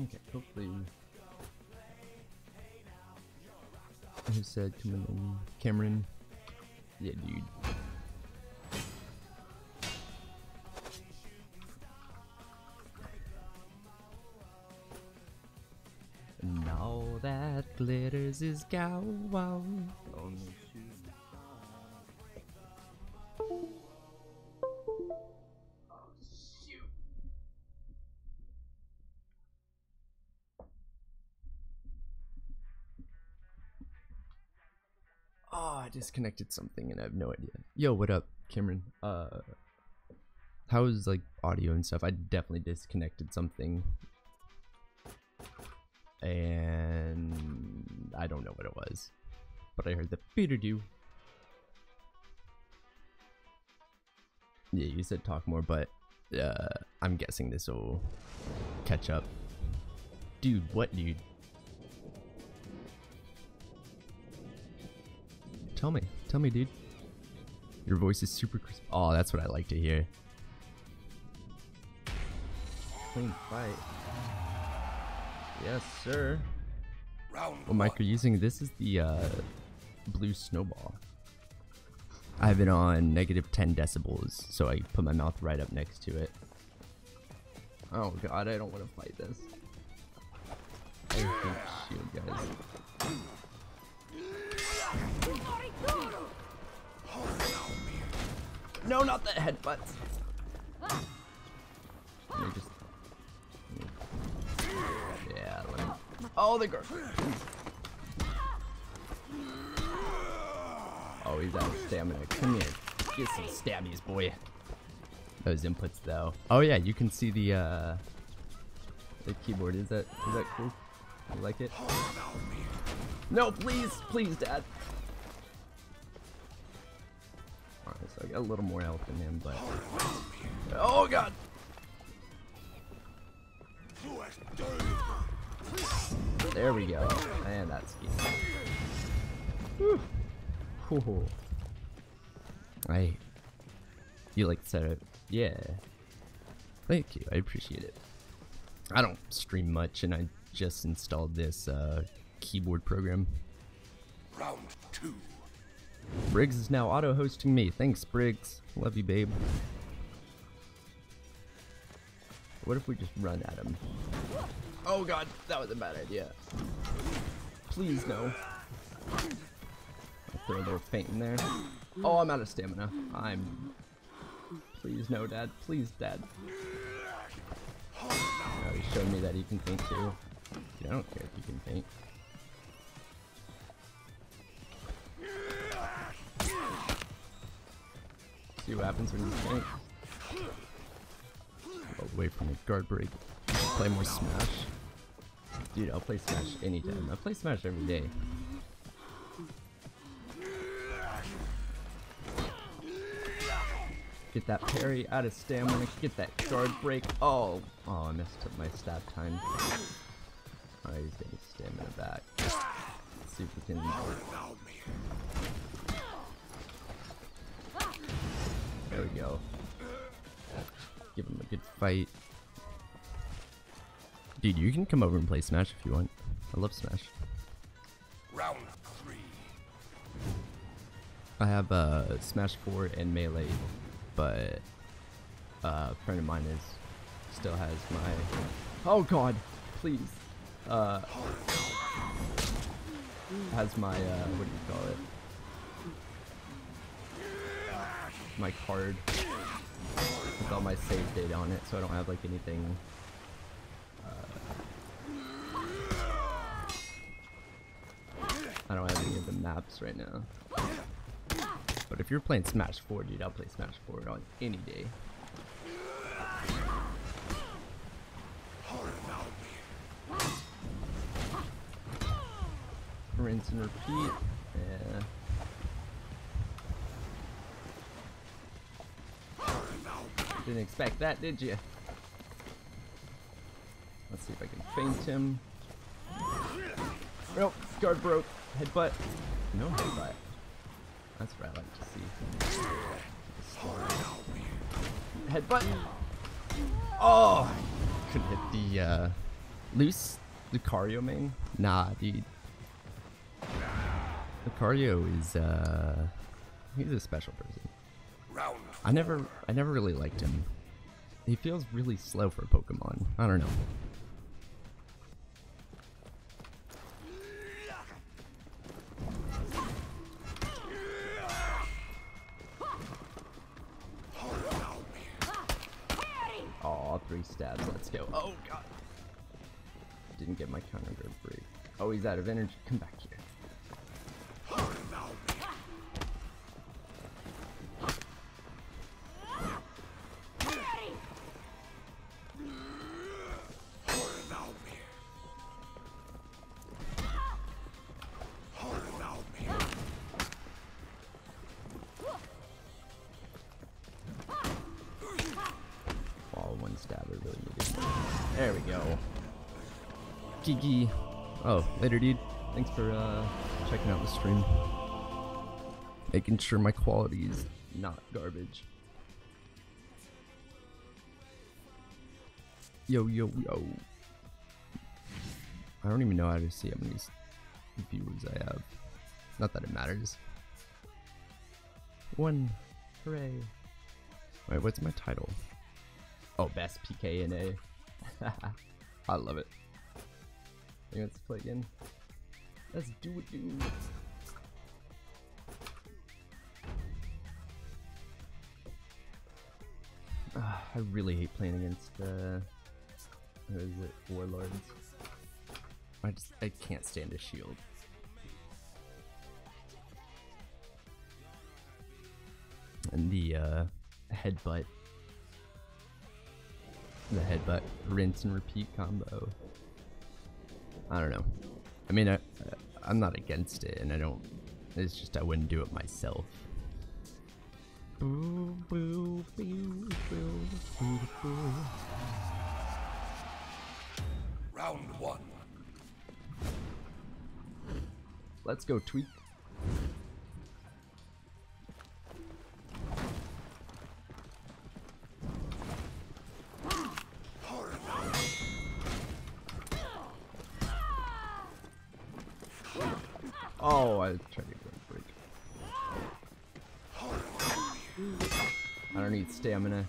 Okay, hopefully. Who said in? Cameron? Yeah, dude. And all that glitters is gold. Disconnected something and I have no idea. Yo, what up, Cameron? Uh, how's like audio and stuff? I definitely disconnected something, and I don't know what it was, but I heard the Peter do. Yeah, you said talk more, but uh, I'm guessing this will catch up. Dude, what, dude? Tell me. Tell me, dude. Your voice is super crisp. Oh, that's what I like to hear. Clean fight. Yes, sir. Round What mic are you using? This is the uh, blue snowball. I have it on negative 10 decibels, so I put my mouth right up next to it. Oh god, I don't want to fight this. I hate shield guys. No, not the headbutt. Just. Yeah, let me. Oh, the girl. Oh, he's out of stamina. Come here. Get some stabbies, boy. Those inputs, though. Oh yeah, you can see the uh, the keyboard. Is that is that cool? You like it? No, please, please, Dad. Got a little more health than him, but oh god. There we go. And that's Whew. Whew. I. You like setup? Yeah. Thank you. I appreciate it. I don't stream much, and I just installed this uh, keyboard program. Round two. Briggs is now auto-hosting me. Thanks, Briggs. Love you, babe. What if we just run at him? Oh god, that was a bad idea. Please no. I'll throw a little feint in there. Oh, I'm out of stamina. I'm. Please no, Dad. Please, Dad. Oh, he showed me that he can feint too. I don't care if he can feint. See what happens when you feint. Away from the guard break. Play more Smash. Dude, I'll play Smash anytime. I play Smash every day. Get that parry out of stamina. Get that guard break. Oh, oh, I messed up my stab time. Oh, he's getting stamina back. Let's see if we can. There we go. Give him a good fight. Dude, you can come over and play Smash if you want. I love Smash. Round three. I have uh, Smash 4 and Melee, but uh, a friend of mine is still has my. Oh God, please. Uh, has my uh, what do you call it? My card with all my save data on it, so I don't have like anything. uh, I don't have any of the maps right now. But if you're playing Smash 4, dude, I'll play Smash 4 on any day. Rinse and repeat. Yeah. Didn't expect that, did you? Let's see if I can feint him. Nope, guard broke. Headbutt. No headbutt. That's what I like to see. Headbutt. Oh, couldn't hit the uh, Luce Lucario main? Nah, dude. Lucario is uh he's a special person. Round I never I never really liked him. He feels really slow for a Pokemon. I don't know. Aw, three stabs. Let's go. Oh god. Didn't get my counter break. Oh, he's out of energy. Come back here. Kiki. Oh, later, dude. Thanks for uh, checking out the stream. Making sure my quality is not garbage. Yo, yo, yo. I don't even know how to see how many viewers I have. Not that it matters. One. Hooray. Wait, what's my title? Oh, best PKNA. I love it. Think let's play again. Let's do it, dude. Ah, I really hate playing against uh, who is it? Warlords. I just I can't stand a shield. And the uh, headbutt the headbutt rinse and repeat combo. I don't know. I mean, I, I'm not against it, and I don't. It's just I wouldn't do it myself. Boo, boo, boo. Round one. Let's go, tweak.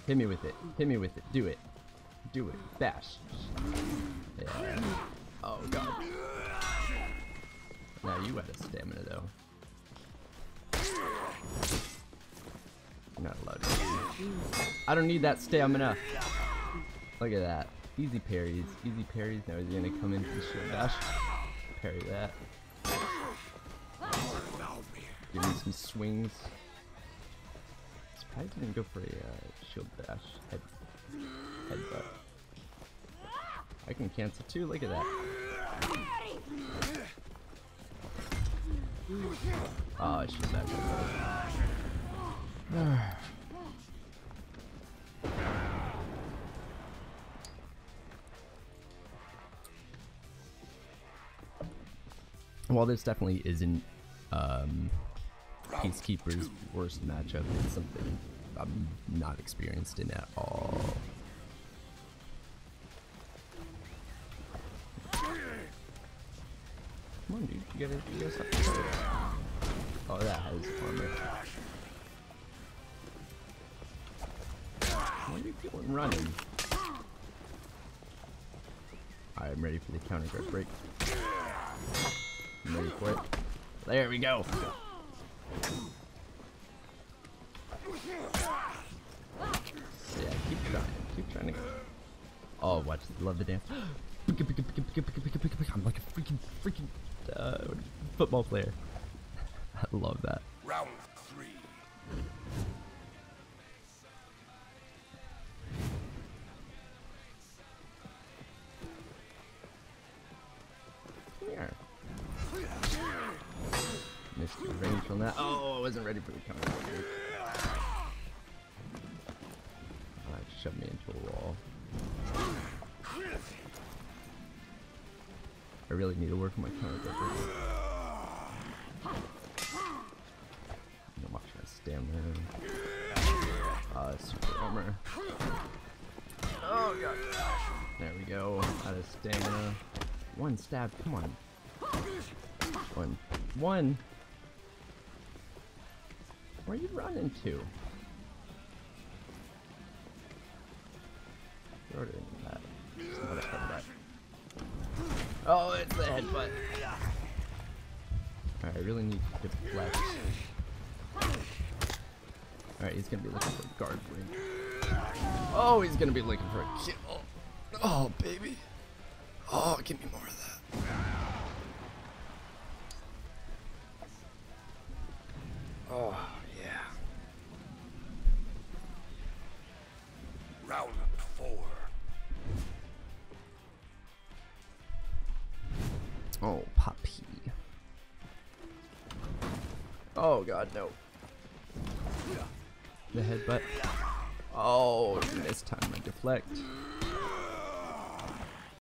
Hit me with it. Hit me with it. Do it. Do it. Bash. Yeah. Oh god. Now you had a stamina though. You're not allowed to. I don't need that stamina. Look at that. Easy parries. Easy parries. Now he's gonna come into the shield dash. Parry that. Give me some swings. He didn't go for a uh, shield bash. Head, headbutt. I can cancel too. Look at that. Oh, I should have While this definitely isn't um, Peacekeeper's worst matchup, it's something I'm not experienced in at all. Come on, dude. You gotta, the fight. Oh, that has armor. What are you doing running? Alright, I'm ready for the counter guard break. I'm ready for it. There we go. Yeah, keep trying. Keep trying to. Oh, watch. Love the dance. I'm like a freaking, freaking uh, football player. I love that. Round Oh, I wasn't ready for the counter. Ah, shoved me into a wall. I really need to work on my counter. I'm watching my stamina. Uh, super armor. Oh god. There we go. Out of stamina. One stab. Come on. One. One. Where are you running to? Oh, it's the headbutt. Alright, I really need to deflect. Alright, he's gonna be looking for a guard break. Oh, he's gonna be looking for a kill. Oh, oh, baby. Oh, give me more of that. Oh, puppy. Oh, God, no. The headbutt. Oh, this time I deflect.